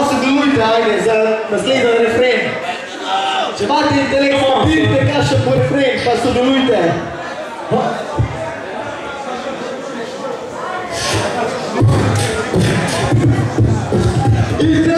malo sodelujte, ajde, za naslednji refren. Če imate intelekt, vidite, kakšen bo refren, pa sodelujte. Intelekt,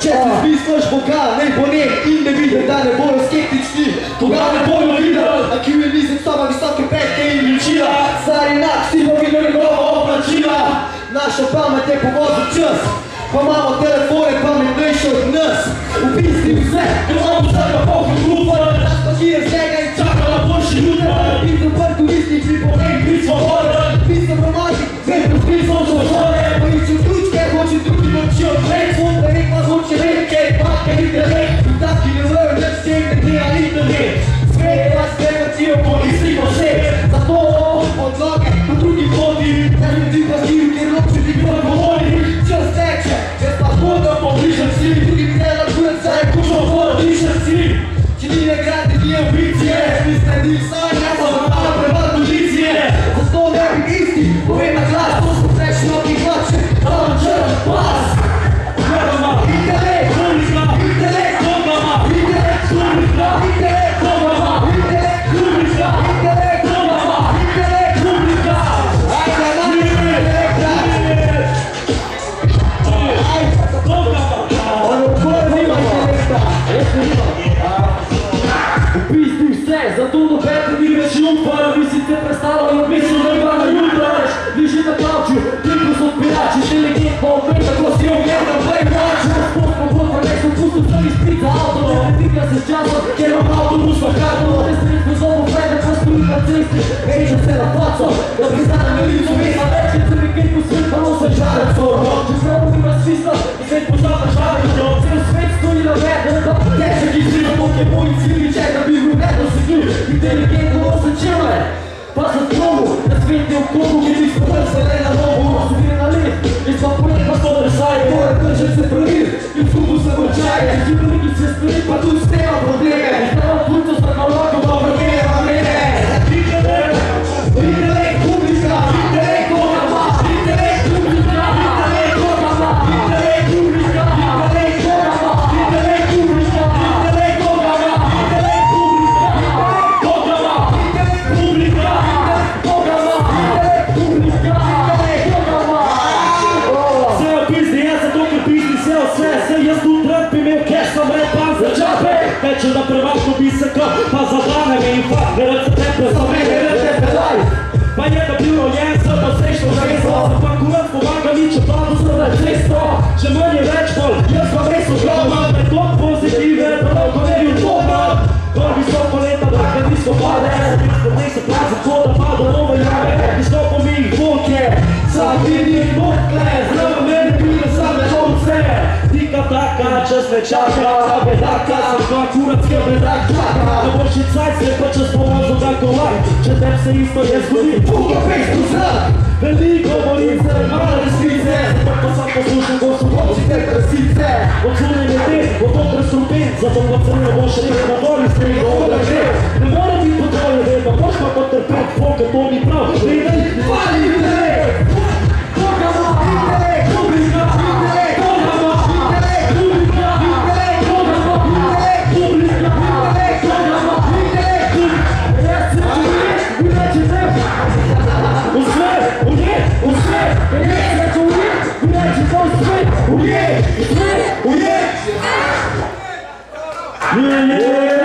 Če si smisliš Boga, ne bo ne in ne vidi, da ne bojo skeptični. Boga ne bojo videli, a ki je nizem stava visoke petke in ličila. Stari nak, si bo videl njegova oblačila. Naša pamet je povozil čas, pa imamo telefone pametnejše od nas. V bistvu vse, ker imamo vsega polka grupa, pa ki je z njega in čaka na boljši jutro. In zaprt v istih bi povem, bi svoboden, pisem romantik, zdaj pa spisal za žore, pa iščem ključke, hoče drugi noči odpret, Isso ne tika se s časom, ker imam avtobus pa karto, ne sred pozorno frede, pa stoji na cesti, reče se na faco, da bi znala me lico mesa, več je inteligent po svet, pa nosa žarec, če znamo ima smisla, in svet poznata žarec, cel svet stoji na vedu, da teče, ki si na pot je moj cilj, čeka bi bil vedno sedil, inteligentno osečile, pa za tomu, da svet je v krogu, ki bi spovrstve le na novo, teče na prevažno bi se kao, pa za danega in fa, verjete tepe, za mene, verjete tepe live. Pa je da bil rojen, sem pa srečno zareslo, sem pa kurat pomaga mi, če pa to da često, če manj je več pol, jaz pa res ožalma, metod pozitive, da lahko ne bi dobro, Gor visoko leta, braka disko pade, spodnej se prazi, ko da pada nove jave, izstopo mi jih volke, sam vidim bokle, znam čaka, bedaka, sem dva kuratske bedaka, da boš i cajt se pa čas povozu da kolaj, če tem se isto je zgodi, puka pestu zrak, veliko bolim se, male resnice, pa sam poslušam, ko su hoci te presice, odsune me te, od otra strupen, zato pa se ne boš rekel, na gori strego, da že, ne mora biti inače ne.